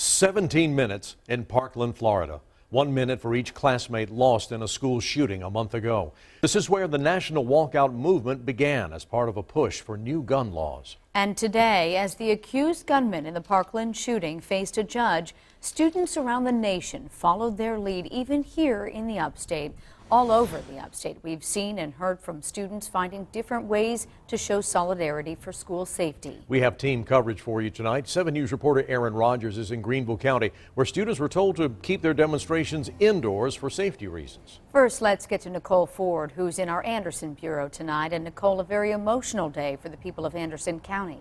17 minutes in Parkland, Florida. One minute for each classmate lost in a school shooting a month ago. This is where the national walkout movement began as part of a push for new gun laws. And today, as the accused gunman in the Parkland shooting faced a judge, students around the nation followed their lead, even here in the upstate. All over the upstate, we've seen and heard from students finding different ways to show solidarity for school safety. We have team coverage for you tonight. 7 News reporter Aaron Rogers is in Greenville County, where students were told to keep their demonstrations indoors for safety reasons. First, let's get to Nicole Ford, who's in our Anderson Bureau tonight. And Nicole, a very emotional day for the people of Anderson County.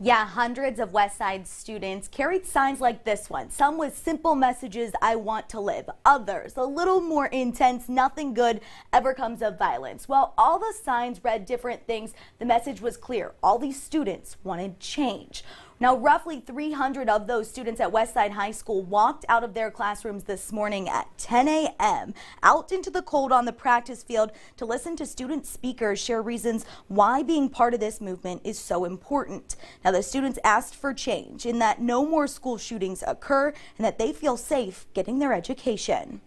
Yeah, hundreds of West Side students carried signs like this one. Some with simple messages, I want to live. Others, a little more intense, nothing good ever comes of violence. Well, all the signs read different things. The message was clear. All these students wanted change. Now, roughly 300 of those students at Westside High School walked out of their classrooms this morning at 10 a.m. out into the cold on the practice field to listen to student speakers share reasons why being part of this movement is so important. Now, the students asked for change in that no more school shootings occur and that they feel safe getting their education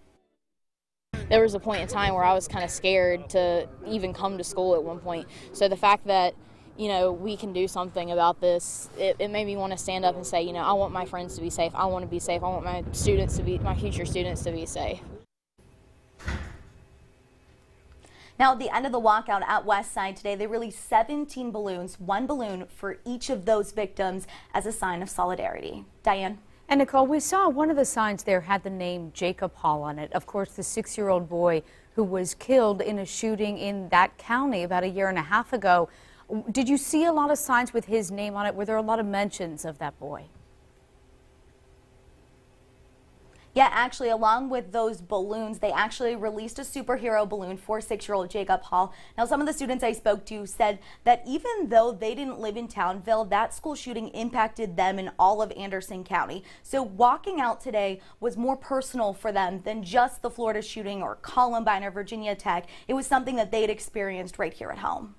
there was a point in time where I was kind of scared to even come to school at one point. So the fact that you know, we can do something about this. It, it, made me want to stand up and say, you know, I want my friends to be safe. I want to be safe. I want my students to be, my future students to be safe. Now, at the end of the walkout at Westside today, they released 17 balloons, one balloon for each of those victims as a sign of solidarity. Diane? And Nicole, we saw one of the signs there had the name Jacob Hall on it. Of course, the six year old boy who was killed in a shooting in that county about a year and a half ago. Did you see a lot of signs with his name on it? Were there a lot of mentions of that boy? Yeah, actually, along with those balloons, they actually released a superhero balloon for six-year-old Jacob Hall. Now, some of the students I spoke to said that even though they didn't live in Townville, that school shooting impacted them in all of Anderson County. So walking out today was more personal for them than just the Florida shooting or Columbine or Virginia Tech. It was something that they had experienced right here at home.